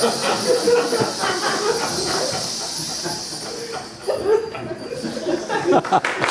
Ha ha ha.